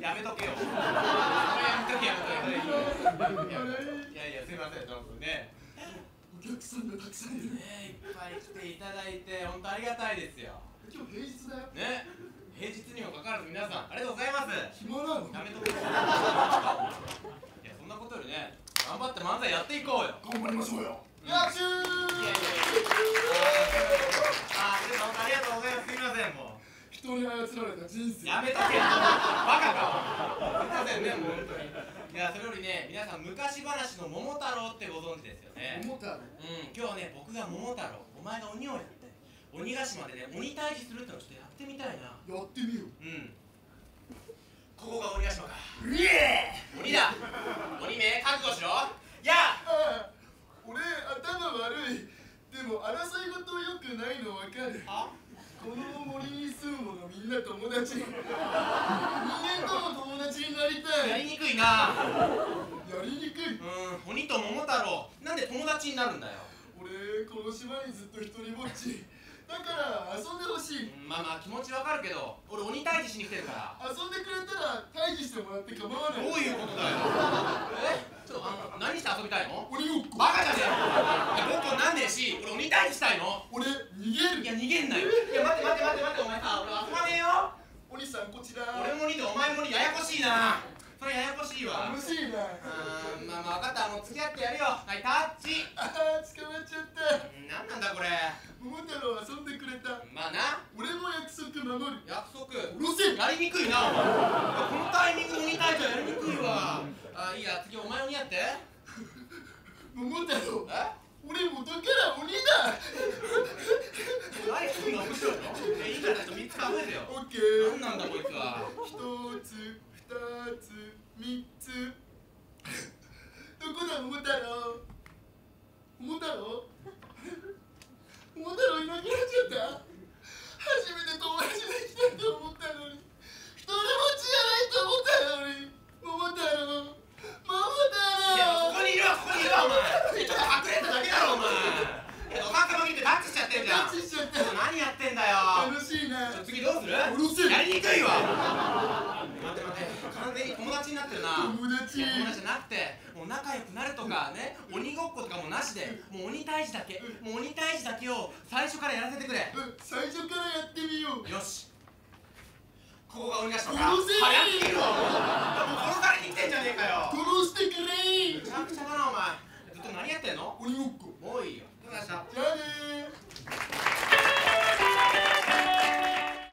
やめとけよ。やめとけやめとけ。いやいやすいません本当にね。お客さんがたくさんいる。ねいっぱい来ていただいて本当ありがたいですよ。今日平日だよ。ね。平日にもかかわらず皆さんありがとうございます。暇なの？やめとけ。いやそんなことよりね頑張って漫才やっていこうよ。頑張りましょうよ。拍手。人に操られた人生。やめとけバカか。すいませんねもう本当に。いやそれよりね皆さん昔話の桃太郎ってご存知ですよね。思ったのうん今日はね僕が桃太郎。お前が鬼をやって鬼ヶ島でね鬼退治するってのをちょっとやってみたいな。やってみよう。うんここが鬼ヶ島かうえ鬼だ鬼め覚悟しろやあああ俺頭悪いでも争い事良くないの分かるあこの森に住む者みんな友達。人間とも友達になりたい。やりにくいな。やりにくい。うん鬼と桃太郎。なんで友達になるんだよ。俺この島にずっと一人ぼっち。だから遊んでほしい。うんまあまあ気持ちわかるけど俺鬼退治しに来てるから。遊んでくれたら退治してもらって構わない。どういうことだよ。え？ちょっとあの何して遊びたいの？鬼ごっこ。バカじゃねえよいや僕なんねえし俺鬼退治したいの。俺いや逃げんなよ。いや待って待って待って待ってお前さ俺遊ばねえよ鬼さんこちら。俺も鬼でお前も鬼ややこしいな。それややこしいわ。楽しいな。あーまあまあ分かった。あの付き合ってやるよ。はいタッチ。あー捕まっちゃった。うん何なんだこれ。桃太郎遊んでくれた。まあな。俺も約束守る。約束。うるせえ。やりにくいな。お前このタイミングで鬼退治はやりにくいわ。あいいや次お前鬼やって。桃太郎。え？俺元から鬼だッケー何なんだこいつは一つ二つ三つどこだ桃太郎桃太郎桃太郎いなくなっちゃった初めて友達できたと思ったのに一人ぼっちじゃないと思ったのに桃太郎桃いやこ太郎こにいるわここにいるわお前ちょっと隠れただけだろお前いやおかっかまぎってタッチしちゃってんじゃんタッチしちゃったちょっと何やってんだよ楽しいなちょ次どうするうるせえやりにくいわ。待って待って完全に友達になってるな。友達。友達じゃなくてもう仲良くなるとかね鬼ごっことかもなしでもう鬼退治だけ。もう鬼退治だけを最初からやらせてくれ。うん。最初からやってみよう。よし。ここが鬼ヶ島か。早すぎるわ